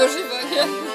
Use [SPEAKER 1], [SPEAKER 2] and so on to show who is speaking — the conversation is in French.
[SPEAKER 1] odlożywa,